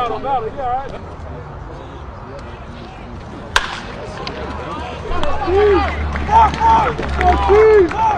Battle, battle, you all right? Four, four, four, four,